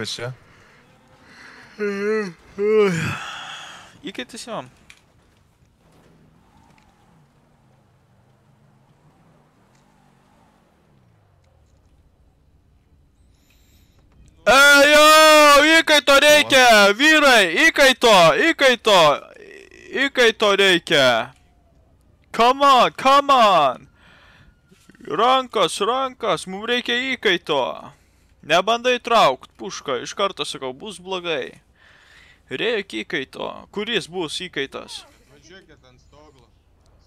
Kas čia? Įkaitis jo. Ejo, įkaito reikia, vyrai, įkaito, įkaito, įkaito reikia. Come on, come on. Rankas, rankas, mums reikia įkaito. Nebandai traukt, pušką, iš karto sakau, bus blogai. Reikia įkaito. Kuris bus įkaitas? Važiuokit ant stoglo.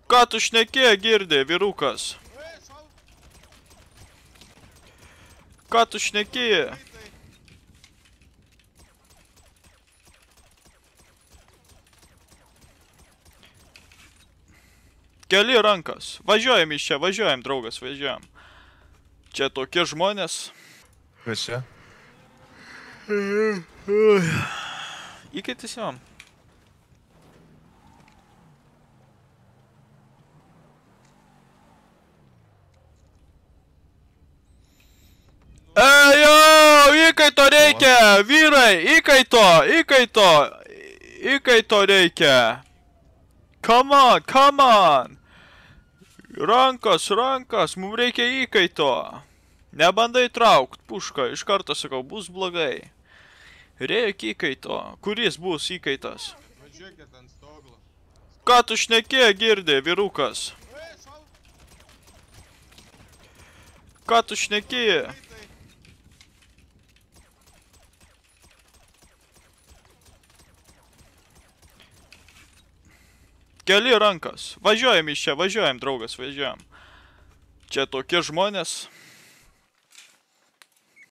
Ką tu šnekė, girdė, vyrukas? Ką tu šnekė? Keli rankas. Važiuojam iš čia, važiuojam, draugas, važiuojam. Čia tokie žmonės. Čia? Įkaitis jo. Ejo, įkaito reikia, vyrai, įkaito, įkaito, įkaito reikia. Come on, come on. Rankas, rankas, mums reikia įkaito. Nebandai traukt, pušką, iš karto sakau, bus blogai. Reikia įkaito. Kuris bus įkaitas? Važiuokit ant stoglo. Ką tu šnekė, girdė, vyrukas? Ką tu šnekė? Keli rankas. Važiuojam iš čia, važiuojam, draugas, važiuojam. Čia tokie žmonės.